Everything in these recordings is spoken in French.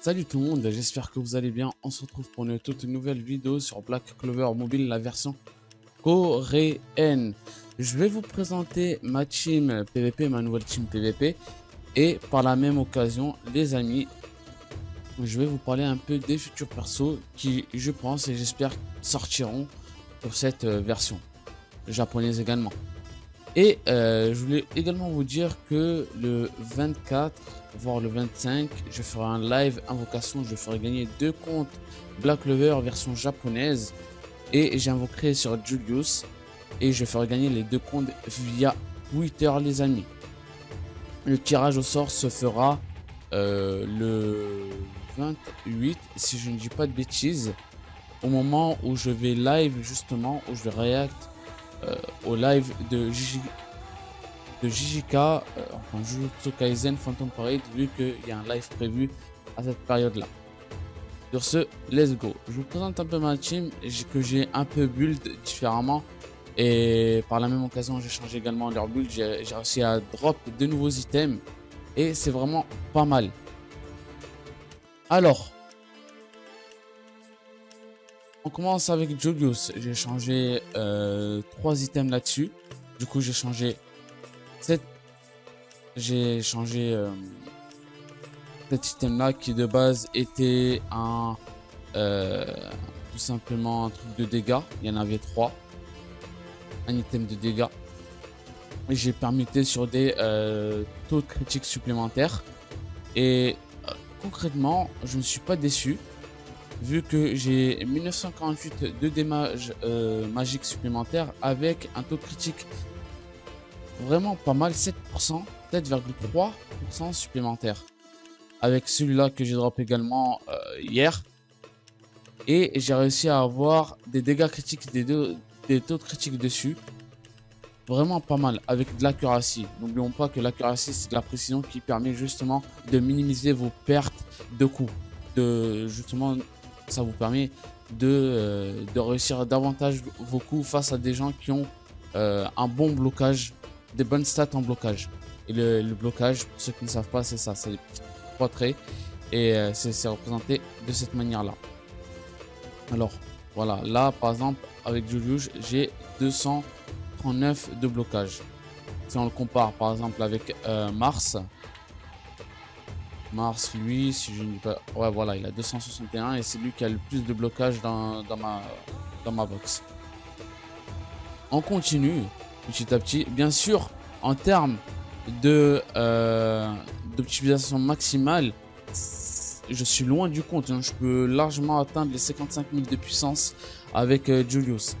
Salut tout le monde, j'espère que vous allez bien. On se retrouve pour une toute nouvelle vidéo sur Black Clover Mobile, la version coréenne. Je vais vous présenter ma team PVP, ma nouvelle team PVP. Et par la même occasion, les amis, je vais vous parler un peu des futurs persos qui, je pense et j'espère, sortiront pour cette euh, version japonaise également. Et euh, je voulais également vous dire que le 24, voire le 25, je ferai un live invocation. Je ferai gagner deux comptes Black Lover version japonaise. Et j'invoquerai sur Julius. Et je ferai gagner les deux comptes via Twitter, les amis. Le tirage au sort se fera euh, le 28, si je ne dis pas de bêtises. Au moment où je vais live, justement, où je vais react euh, au live de, Gigi, de JJK, euh, enfin Jujutsu Kaisen Phantom Parade, vu qu'il y a un live prévu à cette période-là. Sur ce, let's go. Je vous présente un peu ma team que j'ai un peu build différemment. Et par la même occasion, j'ai changé également leur build. J'ai réussi à drop de nouveaux items. Et c'est vraiment pas mal. Alors, on commence avec Julius. J'ai changé euh, trois items là-dessus. Du coup, j'ai changé J'ai changé euh, cet item-là qui de base était un euh, tout simplement un truc de dégâts. Il y en avait trois. Un item de dégâts. Et j'ai permuté sur des taux de critiques supplémentaires. Et concrètement, je ne suis pas déçu vu que j'ai 1948 de démage euh, magique supplémentaire avec un taux critique vraiment pas mal, 7%, 7,3% supplémentaire. Avec celui-là que j'ai drop également euh, hier. Et j'ai réussi à avoir des dégâts critiques, des, des taux critiques dessus. Vraiment pas mal, avec de l'accuracy. N'oublions pas que l'accuracy, c'est de la précision qui permet justement de minimiser vos pertes de coups. De justement ça vous permet de, euh, de réussir davantage vos coups face à des gens qui ont euh, un bon blocage, des bonnes stats en blocage. Et le, blocage, pour ceux qui ne savent pas, c'est ça, c'est trois traits. Et euh, c'est représenté de cette manière-là. Alors, voilà, là par exemple, avec Julius, j'ai 239 de blocage. Si on le compare par exemple avec Mars, Mars, lui, si je ne dis pas... Ouais, voilà, il a 261 et c'est lui qui a le plus de blocage dans, ma, dans ma box. On continue petit à petit. Bien sûr, en termes de euh, d'optimisation maximale, je suis loin du compte. Hein. Je peux largement atteindre les 55 000 de puissance avec euh, Julius.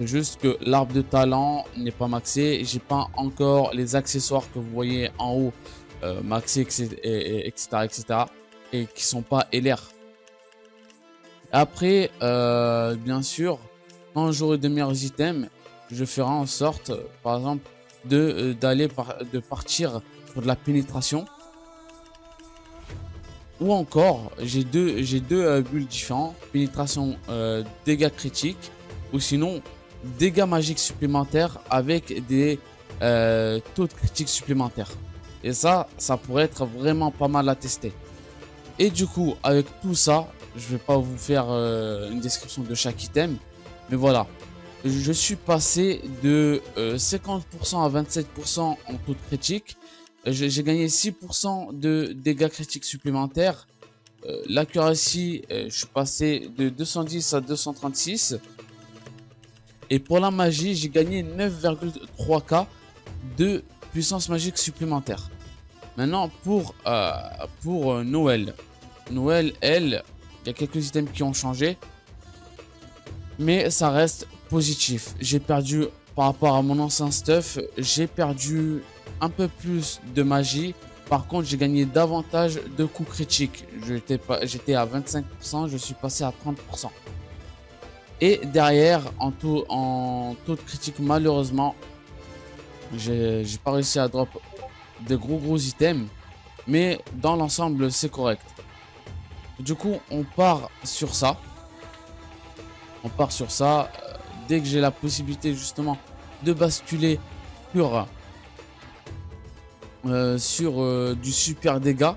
Juste que l'arbre de talent n'est pas maxé. J'ai pas encore les accessoires que vous voyez en haut euh, maxi, etc., etc., et qui sont pas LR. Après, euh, bien sûr, quand j'aurai de meilleurs items, je ferai en sorte, par exemple, de euh, de partir pour de la pénétration. Ou encore, j'ai deux, j'ai deux bulles différents, pénétration dégâts critiques, ou sinon dégâts magiques supplémentaires avec des taux de critique supplémentaires. Et ça, ça pourrait être vraiment pas mal à tester. Et du coup, avec tout ça, je vais pas vous faire euh, une description de chaque item. Mais voilà, je suis passé de 50% euh, à 27% en taux de critique. J'ai gagné 6% de dégâts critiques supplémentaires. Euh, L'accuracy, je suis passé de 210 à 236. Et pour la magie, j'ai gagné 9,3k de puissance magique supplémentaire. Maintenant, pour, euh, pour euh, Noël. Noël, elle, il y a quelques items qui ont changé. Mais ça reste positif. J'ai perdu, par rapport à mon ancien stuff, j'ai perdu un peu plus de magie. Par contre, j'ai gagné davantage de coups critiques. J'étais à 25%, je suis passé à 30%. Et derrière, en taux, en taux de critique, malheureusement, j'ai pas réussi à drop des gros gros items. Mais dans l'ensemble, c'est correct. Du coup, on part sur ça. On part sur ça. Dès que j'ai la possibilité justement de basculer sur, euh, sur euh, du super dégâts.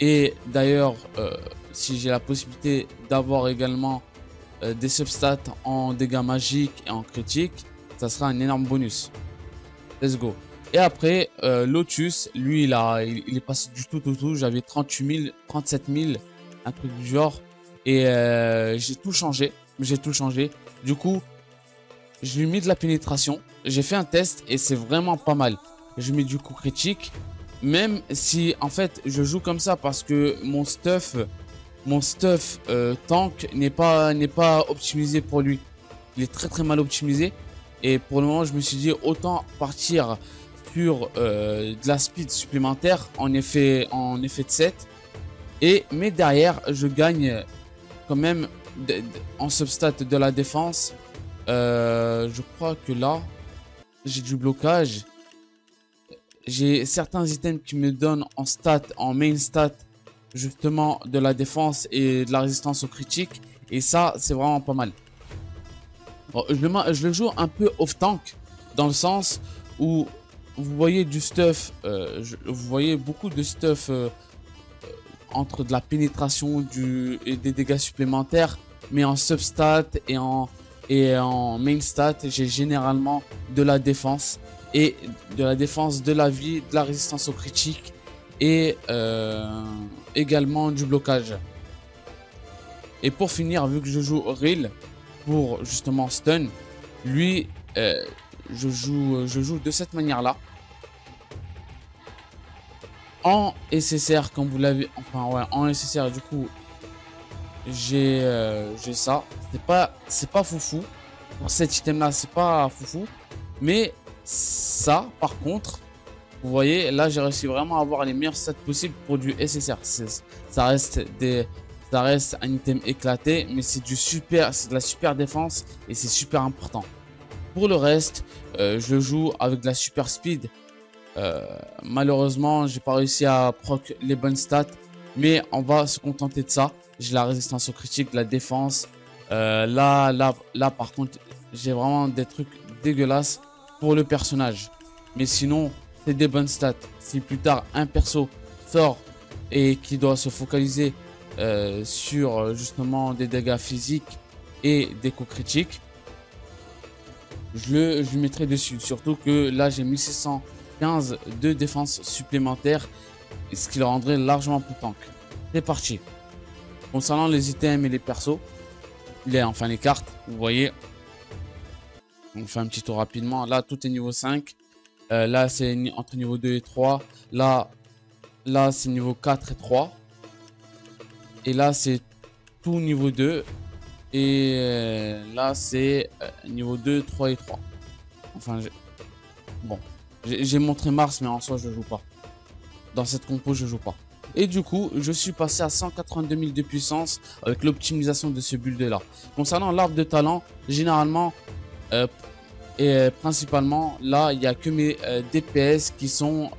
Et d'ailleurs, euh, si j'ai la possibilité d'avoir également des substats en dégâts magiques et en critiques, ça sera un énorme bonus. Let's go. Et après, Lotus, lui, il, a, il, est passé du tout au tout. J'avais 38 000, 37 000, un truc du genre. Et j'ai tout changé. J'ai tout changé. Du coup, je lui mis de la pénétration. J'ai fait un test et c'est vraiment pas mal. Je mets du coup critique. Même si en fait je joue comme ça parce que mon stuff, mon stuff euh, tank n'est pas, pas optimisé pour lui. Il est très très mal optimisé. Et pour le moment je me suis dit autant partir sur euh, de la speed supplémentaire en effet, en effet de 7. Et, mais derrière je gagne quand même en substat de la défense euh, je crois que là, j'ai du blocage. J'ai certains items qui me donnent en stat, en main stat, justement de la défense et de la résistance aux critiques. Et ça, c'est vraiment pas mal. je, le, joue un peu off-tank, dans le sens où vous voyez du stuff, euh, vous voyez beaucoup de stuff euh, entre de la pénétration du, et des dégâts supplémentaires, mais en substat et en et en main stat, j'ai généralement de la défense et de la défense de la vie, de la résistance aux critiques et euh, également du blocage. Et pour finir, vu que je joue Reel pour justement stun, lui, euh, je, joue, je joue de cette manière-là. En SSR, comme vous l'avez, enfin ouais, en SSR, du coup, j'ai euh, ça. C'est pas c'est pas foufou. Pour cet item là, c'est pas foufou. Mais ça, par contre, vous voyez, là j'ai réussi vraiment à avoir les meilleurs stats possibles pour du SSR. Ça reste des ça reste un item éclaté, mais c'est du super, c'est de la super défense et c'est super important. Pour le reste, euh, je joue avec de la super speed. Euh, malheureusement, j'ai pas réussi à proc les bonnes stats, mais on va se contenter de ça j'ai la résistance aux critiques, la défense. Euh, là, là, là, par contre, j'ai vraiment des trucs dégueulasses pour le personnage. Mais sinon, c'est des bonnes stats. Si plus tard un perso sort et qui doit se focaliser euh, sur justement des dégâts physiques et des coups critiques, je le, je mettrai dessus. Surtout que là, j'ai 1615 de défense supplémentaire, ce qui le rendrait largement plus tank. C'est parti. Concernant les items et les persos, les, enfin les cartes, vous voyez, on fait un petit tour rapidement. Là, tout est niveau 5. Euh, là, c'est entre niveau 2 et 3. Là, là c'est niveau 4 et 3. Et là, c'est tout niveau 2. Et euh, là, c'est euh, niveau 2, 3 et 3. Enfin, bon. J'ai montré Mars, mais en soi, je joue pas. Dans cette compo, je joue pas. Et du coup, je suis passé à 182 000 de puissance avec l'optimisation de ce build là. Concernant l'arbre de talent, généralement euh, et euh, principalement là, il n'y a que mes euh, DPS qui sont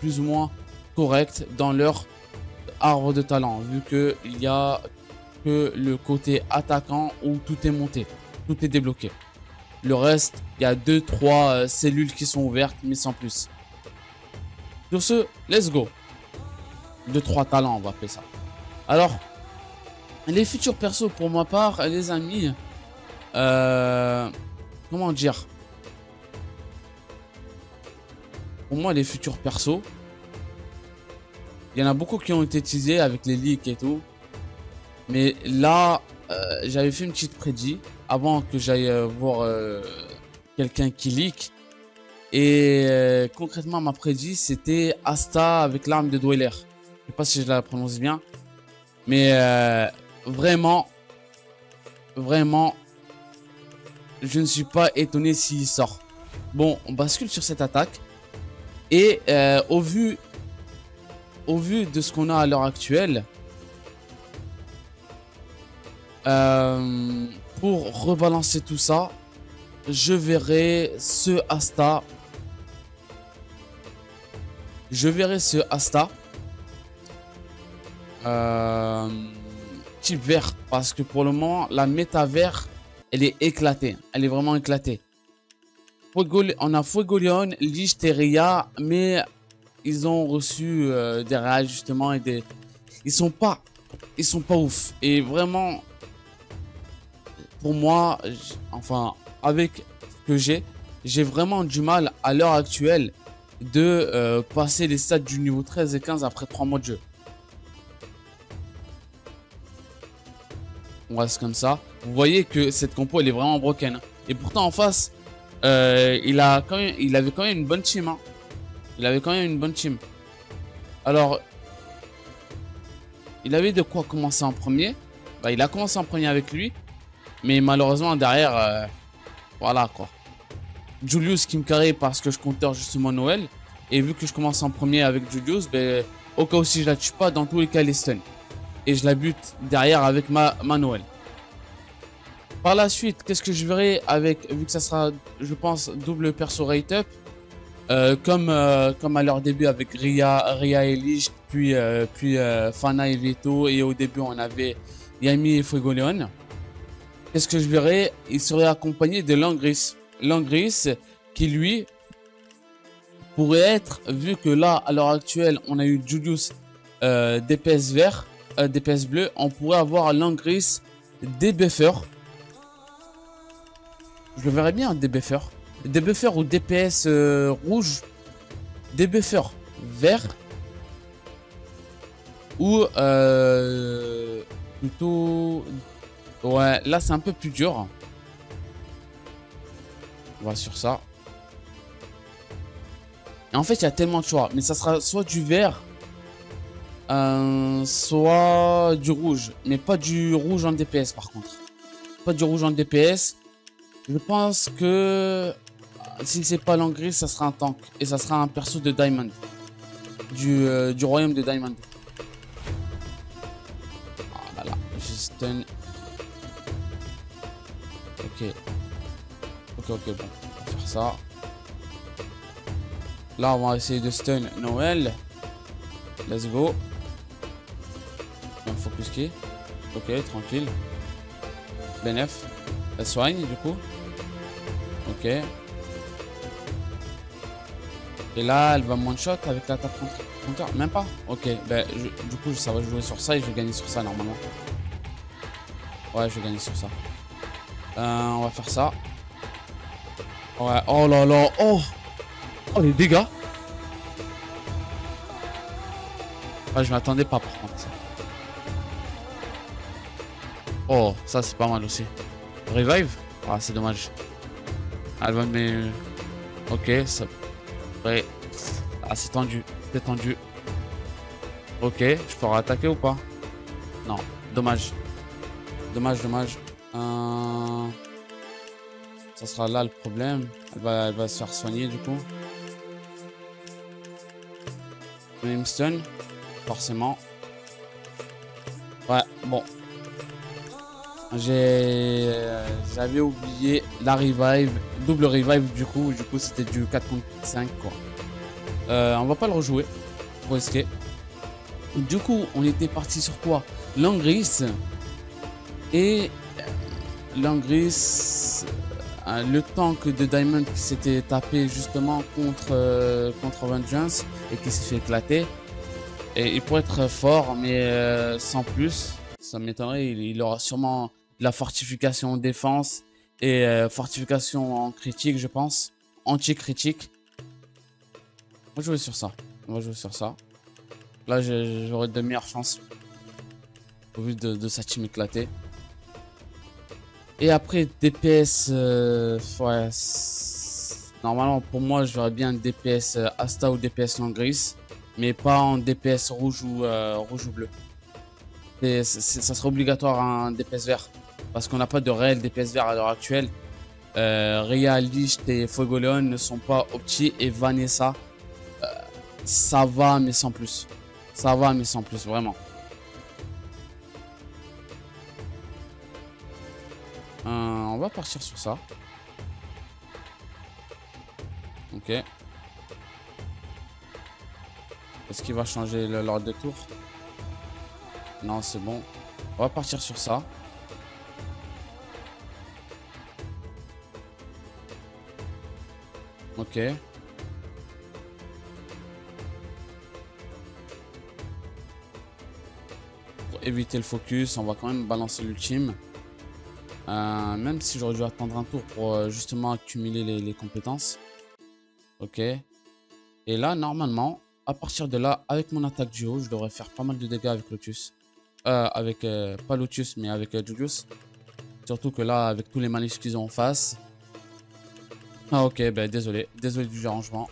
plus ou moins corrects dans leur arbre de talent, vu que il y a que le côté attaquant où tout est monté, tout est débloqué. Le reste, il y a 2-3 cellules qui sont ouvertes, mais sans plus. Sur ce, let's go de trois talents, on va appeler ça. Alors, les futurs persos pour ma part, les amis, euh, comment dire? Pour moi, les futurs persos, il y en a beaucoup qui ont été teasés avec les leaks et tout. Mais là, euh, j'avais fait une petite prédit avant que j'aille euh, voir quelqu'un qui leak. Et concrètement, ma prédit, c'était Asta avec l'arme de Dweller. Je sais pas si je la prononce bien. Mais euh, vraiment, vraiment, je ne suis pas étonné s'il sort. Bon, on bascule sur cette attaque. Et euh, au, vu, au vu de ce qu'on a à l'heure actuelle, euh, pour rebalancer tout ça, je verrai ce Asta. Je verrai ce Asta euh, type vert parce que pour le moment la méta vert elle est éclatée elle est vraiment éclatée on a Fuegolion, Lichteria mais ils ont reçu euh, des réajustements et des, ils sont pas, ils sont pas ouf. Et vraiment, pour moi, enfin, avec ce que j'ai, j'ai vraiment du mal à l'heure actuelle de euh, passer les stats du niveau 13 et 15 après 3 mois de jeu. On reste comme ça. Vous voyez que cette compo, elle est vraiment broken. Et pourtant, en face, euh, il, a quand même, il avait quand même une bonne team. Hein. Il avait quand même une bonne team. Alors, il avait de quoi commencer en premier. Bah, il a commencé en premier avec lui. Mais malheureusement, derrière, euh, voilà quoi. Julius qui me carré parce que je comptais justement Noël. Et vu que je commence en premier avec Julius, ben, au cas où si je la tue pas, dans tous les cas, elle est stun. Et je la bute derrière avec ma, ma Noël. Par la suite, qu'est-ce que je verrai avec, vu que ça sera, je pense, double perso rate up, euh, comme, euh, comme à leur début avec Ria, Ria et puis, euh, puis Fana et Veto, et au début on avait Yami et Fuegoleon. Qu'est-ce que je verrai? Il serait accompagné de Langris. Langris qui lui pourrait être, vu que là à l'heure actuelle on a eu Julius DPS vert, DPS bleu, on pourrait avoir Langris buffer. Je le verrais bien un débuffer. Débuffer ou DPS euh, rouge. Débuffer vert. Ou euh, plutôt... Ouais, là c'est un peu plus dur. On va sur ça. En fait, il y a tellement de choix. Mais ça sera soit du vert, euh, soit du rouge. Mais pas du rouge en DPS par contre. Pas du rouge en DPS. Je pense que si c'est pas l'engrais, ça sera un tank. Et ça sera un perso de Diamond. Du, euh, du royaume de Diamond. Oh là là, je stun. Ok. Ok, ok, bon. On va faire ça. Là, on va essayer de stun Noël. Let's go. Qui. Ok, tranquille. Benef. Elle soigne, du coup. Ok. Et là, elle va one shot avec l'attaque contre. Même pas Ok. Ben, du coup, ça va jouer sur ça et je vais gagner sur ça normalement. Ouais, je vais gagner sur ça. Euh, on va faire ça. Ouais. Oh là là. Oh Oh, les dégâts. Ouais, je m'attendais pas par contre. Ça. Oh, ça c'est pas mal aussi. Revive? Ah, c'est dommage. Elle va me... Ok, ça... Ouais. Ah, c'est tendu. C'est tendu. Ok, je pourrais attaquer ou pas? Non, dommage. Dommage, dommage. Euh... Ça sera là le problème. Elle va, elle va se faire soigner du coup. Stun, forcément. Ouais, bon, j'avais oublié la revive, double revive du coup, du coup c'était du 4 contre 5 quoi. Euh, on va pas le rejouer pour risquer. Du coup, on était parti sur quoi? Langris et euh, Langris, euh, le tank de Diamond qui s'était tapé justement contre contre Vengeance et qui s'est fait éclater. Et il pourrait être fort, mais sans plus. Ça m'étonnerait. il, aura sûrement la fortification en défense et euh, fortification en critique, je pense. Anti-critique. On va jouer sur ça. On va jouer sur ça. Là, j'aurai de meilleures chances. Au vu de, sa team éclatée. Et après, DPS... Euh, ouais, normalement, pour moi, je verrais bien DPS euh, Asta ou DPS Langris. Mais pas en DPS rouge ou, rouge ou bleu. ça serait obligatoire un DPS vert parce qu'on n'a pas de réel DPS vert à l'heure actuelle. Euh, et Fuegoleon ne sont pas opti et Vanessa, euh, ça va mais sans plus. Ça va mais sans plus, vraiment. Euh, on va partir sur ça. Ok. Est-ce qu'il va changer l'ordre de tour Non, c'est bon. On va partir sur ça. Ok. éviter le focus. On va quand même balancer l'ultime. Euh, même si j'aurais dû attendre un tour pour euh, justement accumuler les, compétences. Ok. Et là, normalement, à partir de là, avec mon attaque du haut, je devrais faire pas mal de dégâts avec Lotus. Euh, avec, pas Lotus, mais avec Julius. Surtout que là, avec tous les malus qu'ils ont en face. Ah ok, ben désolé. Désolé du dérangement.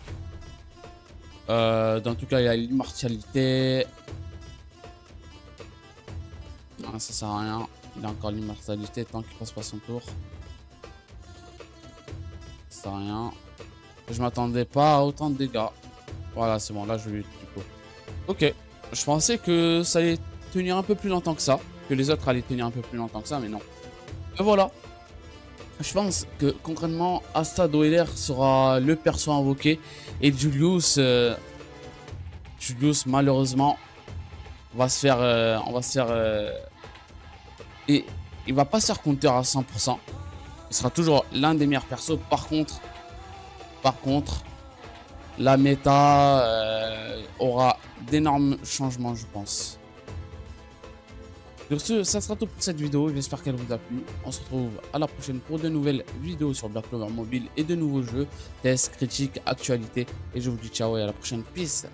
dans tout cas, il a l'immortalité. Ah, ça sert à rien. Il a encore l'immortalité tant qu'il passe pas son tour. Ça sert à rien. Je m'attendais pas à autant de dégâts. Voilà, c'est bon, là je lui du coup. Ok. Je pensais que ça allait tenir un peu plus longtemps que ça. Que les autres allaient tenir un peu plus longtemps que ça, mais non. Et voilà. Je pense que concrètement, Asta Doeler sera le perso invoqué. Et Julius... Euh, Julius, malheureusement, va se faire... Euh, on va se faire... Euh, et il va pas se faire compter à 100%. Il sera toujours l'un des meilleurs persos. Par contre, par contre, la méta euh, aura d'énormes changements, je pense. Sur ce, ça sera tout pour cette vidéo. J'espère qu'elle vous a plu. On se retrouve à la prochaine pour de nouvelles vidéos sur Black Clover Mobile et de nouveaux jeux, tests, critiques, actualités. Et je vous dis ciao et à la prochaine. Peace